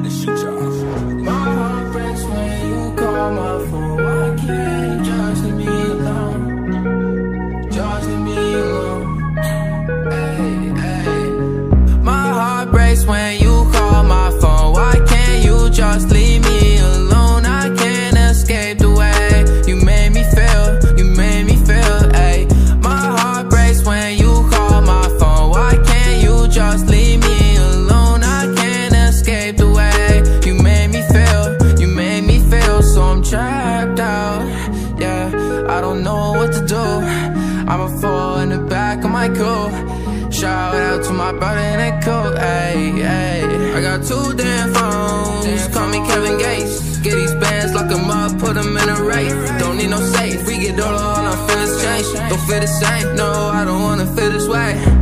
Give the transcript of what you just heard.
tried to shoot y'all. My heart breaks when you call my phone. I can't just me alone. Just me alone. Hey, hey. My heart breaks when Don't know what to do. I'ma fall in the back of my coupe Shout out to my brother in that coat, ayy, ayy. I got two damn phones, call me Kevin Gates. Get these bands, lock them up, put them in a race. Don't need no safe, we get all all our feelings change Don't feel the same, no, I don't wanna feel this way